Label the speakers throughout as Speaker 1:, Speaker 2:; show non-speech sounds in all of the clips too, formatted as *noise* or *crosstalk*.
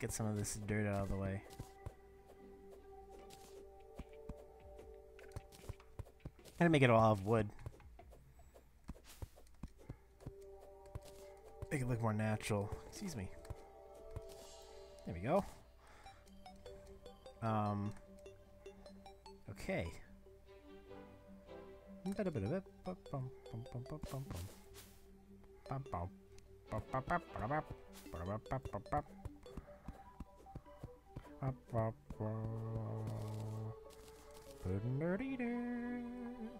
Speaker 1: get some of this dirt out of the way. Gonna make it all of wood. Make it look more natural. Excuse me. There we go. Um. Okay.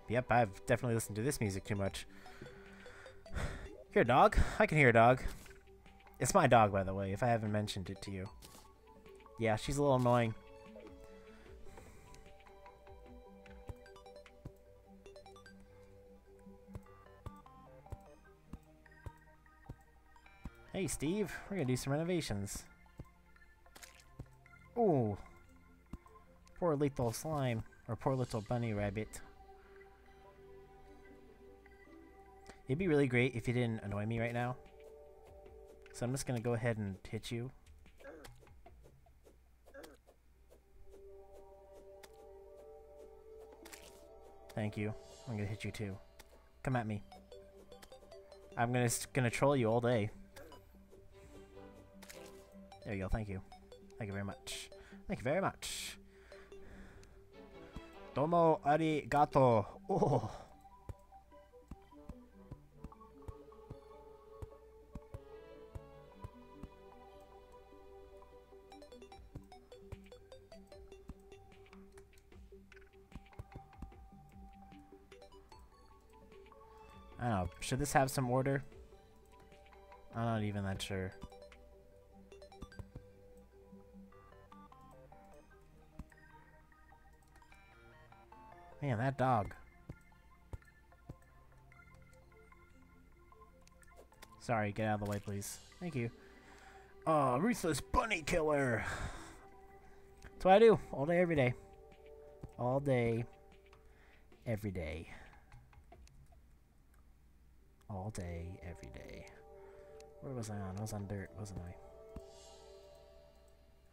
Speaker 1: Yep, I've definitely listened to this music too much. Here, dog. I can hear a dog. It's my dog, by the way, if I haven't mentioned it to you. Yeah, she's a little annoying. Hey, Steve. We're gonna do some renovations. Ooh. Poor little slime. Or poor little bunny rabbit. It'd be really great if you didn't annoy me right now. So I'm just gonna go ahead and hit you. Thank you. I'm gonna hit you too. Come at me. I'm gonna gonna troll you all day. There you go. Thank you. Thank you very much. Thank you very much. Domo arigato. Oh. I don't know. Should this have some order? I'm not even that sure. That dog. Sorry, get out of the way, please. Thank you. Oh, ruthless bunny killer. That's what I do all day, every day. All day, every day. All day, every day. Where was I on? I was on dirt, wasn't I?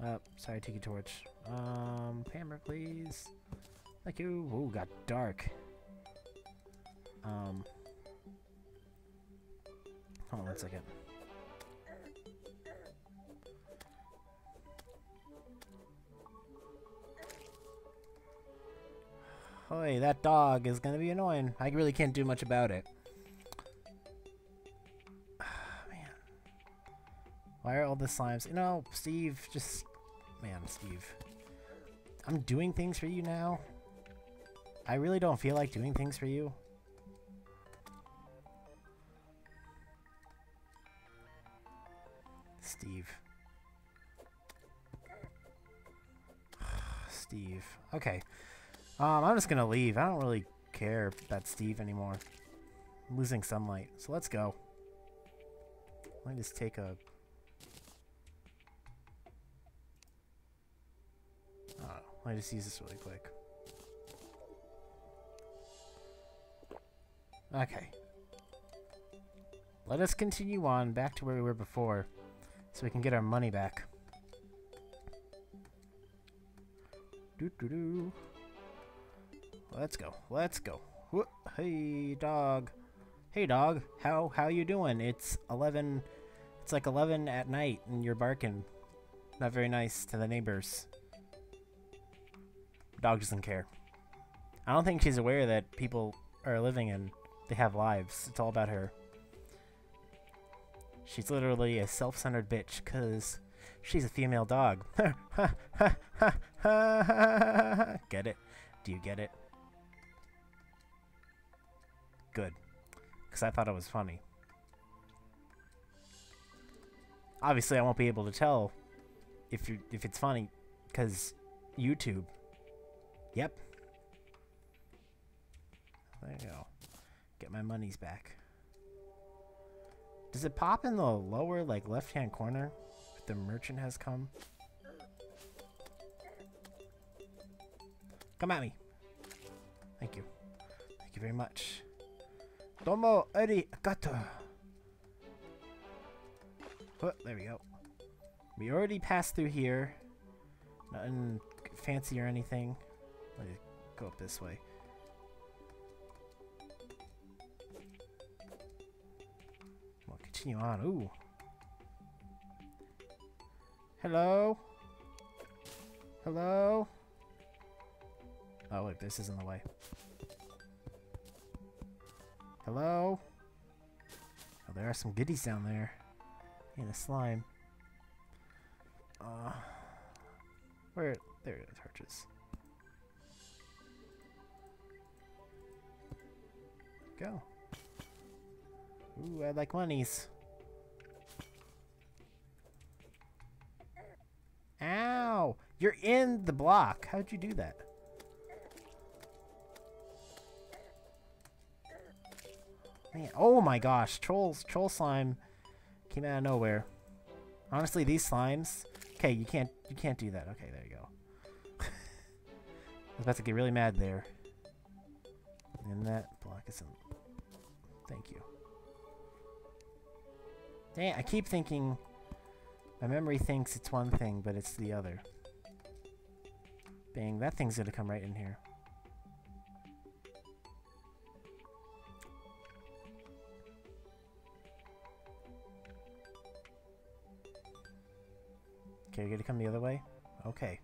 Speaker 1: Oh, sorry, Tiki Torch. Um, hammer, please. Thank you. Ooh, got dark. Um. Hold on one second. Hoy, that dog is gonna be annoying. I really can't do much about it. *sighs* man. Why are all the slimes? You know, Steve, just... Man, Steve. I'm doing things for you now. I really don't feel like doing things for you. Steve. *sighs* Steve. Okay. Um, I'm just gonna leave. I don't really care about Steve anymore. I'm losing sunlight, so let's go. Let me just take a... Oh, let me just use this really quick. Okay. Let us continue on back to where we were before, so we can get our money back. Doo doo doo. Let's go. Let's go. Whoop. Hey, dog. Hey, dog. How how you doing? It's 11. It's like 11 at night, and you're barking. Not very nice to the neighbors. Dog doesn't care. I don't think she's aware that people are living and they have lives. It's all about her. She's literally a self-centered bitch, because she's a female dog. *laughs* get it? Do you get it? Good. Because I thought it was funny. Obviously, I won't be able to tell if you if it's funny, because YouTube. Yep. There you go. Get my monies back. Does it pop in the lower, like, left-hand corner if the merchant has come? Come at me. Thank you. Thank you very much. Domo arigato. Oh, there we go. We already passed through here. Nothing fancy or anything. Let me go up this way. Continue on. Ooh. Hello? Hello? Oh, wait, this is in the way. Hello? Oh, there are some goodies down there. In a slime. Uh, where? There it torches. Go. Ooh, I like monies. Ow! You're in the block. How'd you do that? Man, oh my gosh, trolls, troll slime came out of nowhere. Honestly, these slimes. Okay, you can't, you can't do that. Okay, there you go. *laughs* I was about to get really mad there. And that block isn't. Thank you. Dang, I keep thinking. My memory thinks it's one thing, but it's the other. Bang, that thing's gonna come right in here. Okay, you're gonna come the other way? Okay.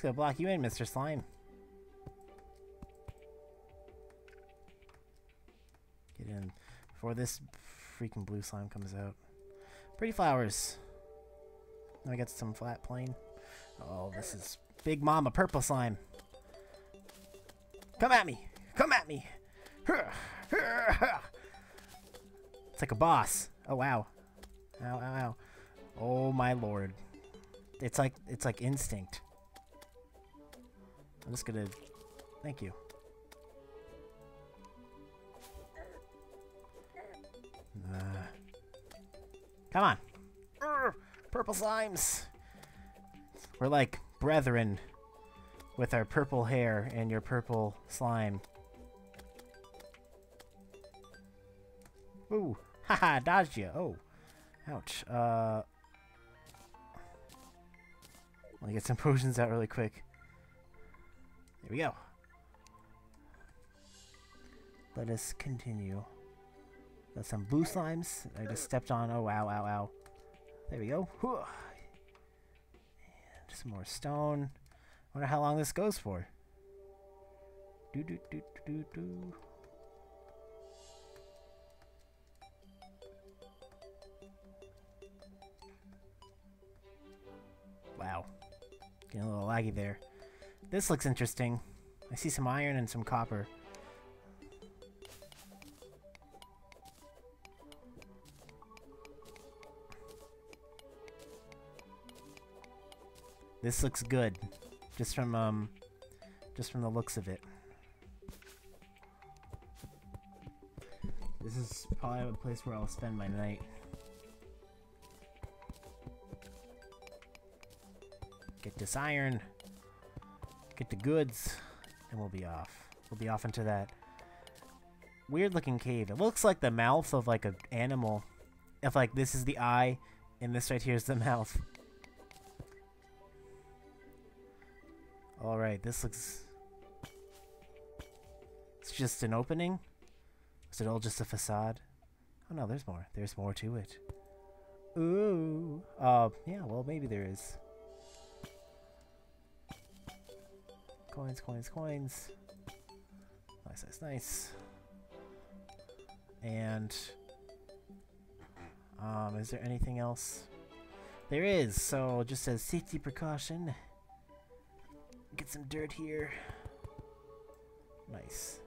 Speaker 1: Let's go block you in, Mr. Slime. Get in before this freaking blue slime comes out. Pretty flowers. Now we got some flat plane. Oh, this is Big Mama Purple Slime. Come at me! Come at me! *laughs* It's like a boss. Oh wow. Ow, ow, ow. Oh my lord. It's like it's like instinct. I'm just gonna thank you. Uh, come on. Urgh, purple slimes. We're like brethren with our purple hair and your purple slime. Ooh, *laughs* haha, dodged you. Oh, ouch. Uh, let me get some *laughs* potions out really quick. We go. Let us continue. Got some blue slimes. I just stepped on. Oh, wow, wow, wow. There we go. Some more stone. Wonder how long this goes for. Do do do do do. Wow. Getting a little laggy there. This looks interesting. I see some iron and some copper. This looks good. Just from, um, just from the looks of it. This is probably a place where I'll spend my night. Get this iron. Get the goods. And we'll be off. We'll be off into that weird looking cave. It looks like the mouth of like an animal. If like this is the eye and this right here is the *laughs* mouth. Alright, this looks... It's just an opening? Is it all just a facade? Oh no, there's more. There's more to it. Ooh. Uh, yeah, well, maybe there is. Coins, coins, coins. Nice, nice, nice. And... Um, is there anything else? There is, so just as safety precaution... Get some dirt here. Nice.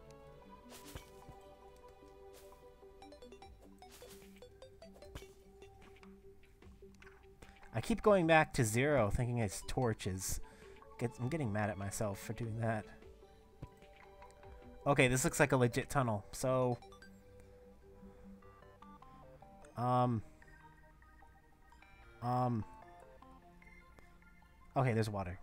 Speaker 1: I keep going back to zero thinking it's torches. I'm getting mad at myself for doing that. Okay, this looks like a legit tunnel. So, um, um, okay, there's water.